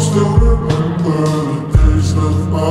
still remember the days of my